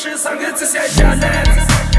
是不发